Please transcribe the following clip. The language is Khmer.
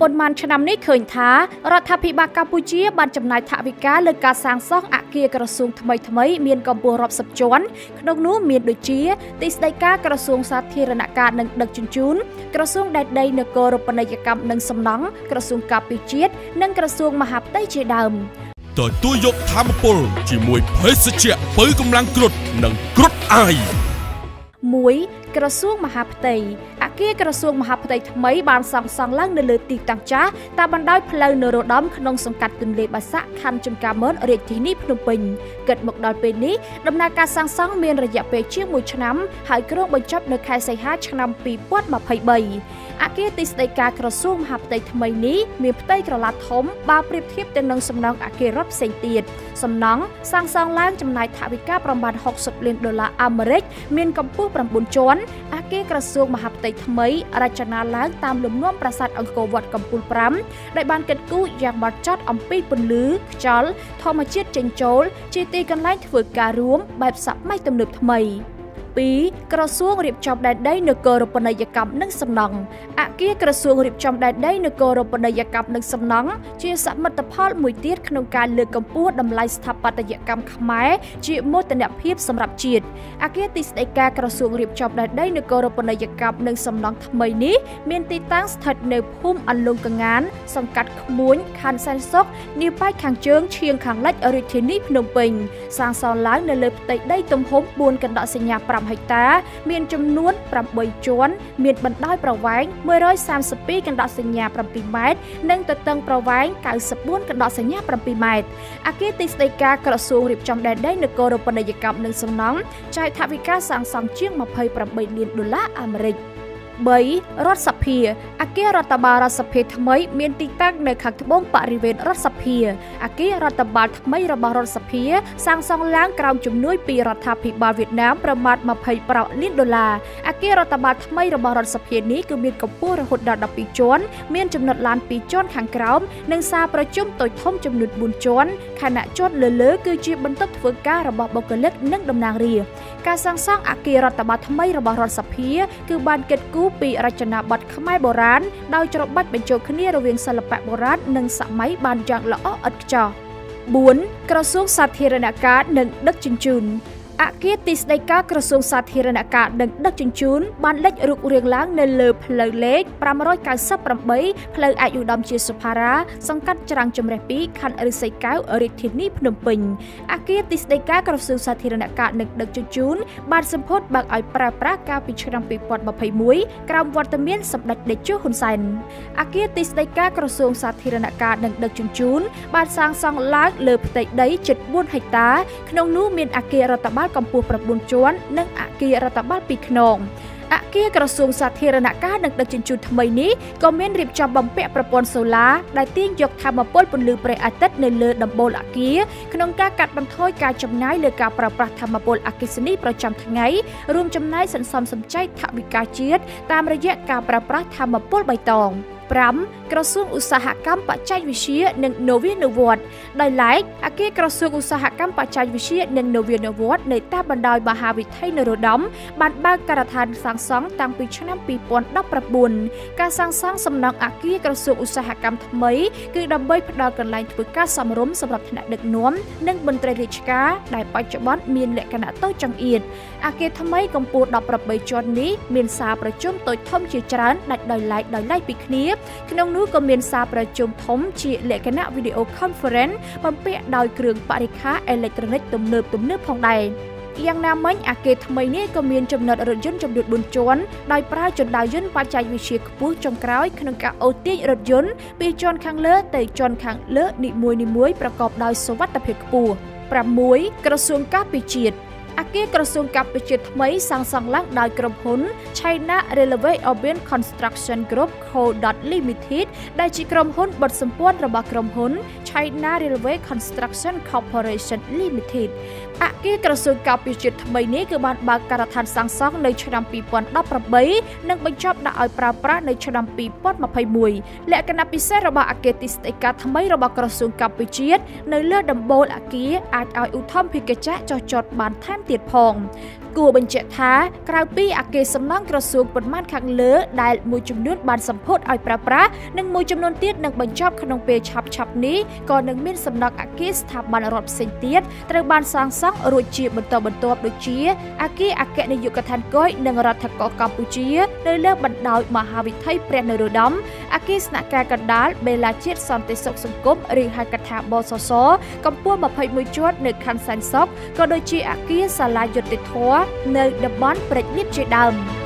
ប៉ុន្មានឆ្នាំនេះឃើញថារដ្ឋាភិបាលកម្ពុជាបានចំណាយថវិកាលើការសាងសង់អគារក្រសួងថ្មីថ្មីមានកម្ពស់រាប់សិបជាន់ក្នុងនោះមានដូចជាទីស្តីការក្រសួងសាធារណការនិងដឹកជញ្ជូនក្រសួងដែនដីនគររូបនីយកម្មនិងសំណង់ក្រសួងការពារជាតិនិងក្រសួងមហាផ្ទៃជាដើមទទួលយកធម្មពលជាមួយភេសជ្ជៈពៅកម្លាំងគ្រុតនិងគ្រុតអាយ1ក្រសួងមហាផ្ទៃអ គារក្រសួងមហាផ្ទៃថ្មីបានសាងសង់ឡើងនៅលើទីតាំងចាស់តាមបណ្ដោយផ្លូវនរោត្តមក្នុងសង្កាត់ទន្លេបាសាក់ខណ្ឌចំការមនរាជធានីភ្នំពេញគិតមកដល់ពេលនេះដំណើរការសាងសង់មានរយៈពេលជាង1ឆ្នាំហើយគ្រោងបញ្ចប់នៅខែសីហាឆ្នាំ2023អគារទីស្តីការក្រសួងមហាផ្ទៃថ្មីនេះមានផ្ទៃក្រឡាធំបើប្រៀបធៀបទៅនឹងសំណង់អគាររដ្ឋផ្សេងទៀតសំណង់សាងសង់ឡើងចំណាយថវិកាប្រមាណ60លានដុល្លារអាមេរិកមានកម្ពស់9ជាន់អគារក្រសួងមហាផ្ទៃថ្មីរចនាឡើងតាមលំនាំប្រាសាទអង្គរវត្តកំពូល5ដែលបានកិត្តគូយ៉ាងបត់ចត់អំពីពន្លឺខ្យល់ធម្មជាតិចេញចូល ជាទីកន្លែងធ្វើការរួមបែបសម័យទំនើបថ្មី 2ក្រសួងរៀបចំដែនដីនគររូបនីយកម្មនិងសំណង់អគារក្រសួងរៀបចំដែនដីនគររូបនីយកម្មនិងសំណង់ជាសមិទ្ធផលមួយទៀតក្នុងការលើកកម្ពស់តម្លៃស្ថាបត្យកម្មខ្មែរជាមោទនភាពសម្រាប់ជាតិអគារទីស្តីការក្រសួងរៀបចំដែនដីនគររូបនីយកម្មនិងសំណង់ថ្មីនេះមានទីតាំងស្ថិតនៅភូមិអន្លង់កងាន សង្កាត់ក្មួយខណ្ឌសែនសុខនាប៉ែកខាងជើងឈៀងខាងលិចរាជធានីភ្នំពេញសាងសង់ឡើងនៅលើផ្ទៃដីទំហំ4កណ្ដកសញ្ញា5ហិកតា មានចំនួន8ជាន់មានបណ្ដោយប្រវែង132កណ្ដកសញ្ញា7ម៉ែត្រនិងទទឹងប្រវែង94កណ្ដកសញ្ញា7ម៉ែត្រអគារទីស្តីការក្រសួងរៀបចំដែនដីនគររូបនីយកម្មនិងសំណង់ចាយថវិកាសាងសង់ជាង28លានដុល្លារអាមេរិក។ 3រដ្ឋសភាអគាររដ្ឋបាលរដ្ឋសភាថ្មីមានទីតាំងនៅខាងត្បូងបរិវេណរដ្ឋសភាអគាររដ្ឋបាលថ្មីរបស់រដ្ឋសភាសាងសង់ឡើងក្រោមជំនួយពីរដ្ឋាភិបាលវៀតណាមប្រមាណ25លានដុល្លារអគាររដ្ឋបាលថ្មីរបស់រដ្ឋសភានេះគឺមានកម្ពស់រហូតដល់12ជាន់មានចំណុចឡាន2ជាន់ខាងក្រោមនិងសាលប្រជុំតូចធំចំនួន4ជាន់ខណៈជាន់លើលើគឺជាបន្ទប់ធ្វើការរបស់បុគ្គលិកនិងតំណាងរាស្ត្រការសាងសង់អគាររដ្ឋបាលថ្មីរបស់រដ្ឋសភាគឺបានកិត្តគូពីរចនាបថខ្មែរបុរាណដោយច្របាច់បញ្ចូលគ្នារវាងសិល្បៈបុរាណនិងសម័យបានយ៉ាងល្អឥតខ្ចោះ4ក្រសួងសាធារណការនិងដឹកជញ្ជូន អគារទីស្តីការក្រសួងសាធារណការនិងដឹកជញ្ជូនបានលេចរូបរាងឡើងនៅលើផ្លូវលេខ598ផ្លូវអាយុដំជាសុផារ៉ាសង្កាត់ច្រាំងជំរះ2ខណ្ឌរិស័យកែវរាជធានីភ្នំពេញអគារទីស្តីការក្រសួងសាធារណការនិងដឹកជញ្ជូនបានសម្ពោធបើកឲ្យប្រើប្រាស់កាលពីឆ្នាំ2021ក្រោមវត្តមានសម្ដេចតេជោហ៊ុនសែនអគារទីស្តីការក្រសួងសាធារណការនិងដឹកជញ្ជូនបានសាងសង់ឡើងលើផ្ទៃដីជិត4ហិកតាក្នុងនោះមានអគាររដ្ឋបាលកម្ពស់9ជាន់និងអគាររដ្ឋបាល2ខ្នងអគារក្រសួងសាធារណការនិងដឹកជញ្ជូនថ្មីនេះក៏មានរៀបចំបំពាក់ប្រព័ន្ធសូឡាដែលទាញយកធម្មពលពន្លឺព្រះអាទិត្យនៅលើដំបូលអគារក្នុងការកាត់បន្ថយការចំណាយលើការប្រើប្រាស់ធម្មពលអគ្គិសនីប្រចាំថ្ងៃរួមចំណែកសន្សំសំចៃថវិកាជាតិតាមរយៈការប្រើប្រាស់ធម្មពលបៃតង។ 5ក្រសួងឧស្សាហកម្មបច្ចេកវិទ្យានិងនវានុវត្តន៍ដោយឡែកអគារក្រសួងឧស្សាហកម្មបច្ចេកវិទ្យានិងនវានុវត្តន៍នៅតាមបណ្ដោយមហាវិថីនរោត្តមបានបើកការដ្ឋានសាងសង់តាំងពីឆ្នាំ2019ការសាងសង់សំណង់អគារក្រសួងឧស្សាហកម្មថ្មីគឺដើម្បីផ្ដល់កន្លែងធ្វើការសមរម្យសម្រាប់ថ្នាក់ដឹកនាំនិងមន្ត្រីរាជការដែលបច្ចុប្បន្នមានលក្ខណៈតូចចង្អៀតអគារថ្មីកម្ពស់18ជាន់នេះមានសាលប្រជុំតូចធំជាច្រើនដាច់ដោយឡែកដោយឡែកពីគ្នាក្នុងនោះក៏មានសារប្រជុំធំជាលក្ខណៈ Video Conference បំពាក់ដោយគ្រឿងបរិក្ខារអេឡិចត្រូនិកទំនើបទំនើបផងដែរយ៉ាងណាមិញអាគារថ្មីនេះក៏មានចំណុចរថយន្តចំនួន4ជាន់ដោយប្រើជណ្ដើរយន្តបច្ចេកវិទ្យាខ្ពស់ចុងក្រោយក្នុងការអូសទាញរថយន្តពីជាន់ខាងលើទៅជាន់ខាងលើនីមួយៗប្រកបដោយសុវត្ថិភាពខ្ពស់6ក្រសួងការពារជាតិ អគារក្រសួងកម្ពុជាថ្មីសាងសង់ឡើងដោយក្រុមហ៊ុន China Railway Urban Construction Group Co. Limited ដែលជាក្រុមហ៊ុនបិទសម្ព័ន្ធរបស់ក្រុមហ៊ុន China Railway Construction Corporation Limited អគារក្រសួងការពារជាតិថ្មីនេះគឺបានបើកការដ្ឋានសាងសង់នៅឆ្នាំ2018និងបញ្ចប់ដាក់ឲ្យប្រើប្រាស់នៅឆ្នាំ2021លក្ខណៈពិសេសរបស់អគារទីស្តីការថ្មីរបស់ក្រសួងការពារជាតិនៅលើដំបូលអគារអាចឲ្យឧទ្ធម្ភាគចក្រចោះចតបានថែមទៀតផងគួរបញ្ជាក់ថាក្រៅពីអគារសំណង់ក្រសួងប៉ុន្មានខាងលើដែលមួយចំនួនបានសម្ពោធឲ្យប្រើប្រាស់និងមួយចំនួនទៀតនឹងបញ្ចប់ក្នុងពេលឆាប់ឆាប់នេះក៏នឹងមានសំណង់អគារស្ថាប័នរដ្ឋផ្សេងទៀតត្រូវបានសាងសង់រួចជាបន្តបន្ទាប់ដូចជាអគារអគ្គនាយកដ្ឋានគយនិងរដ្ឋកោកម្ពុជានៅលើបណ្ដោយមហាវិថីព្រះនរោត្តមអគារស្នាក់ការកណ្ដាលបេឡាជាតិសន្តិសុខសង្គមឬហៅកាត់ថាបសសកម្ពស់21ជាន់នៅខណ្ឌសែនសុខក៏ដូចជាអគារសាលាយុត្តិធម៌នៅតំបន់ព្រែកលៀបជាដើម។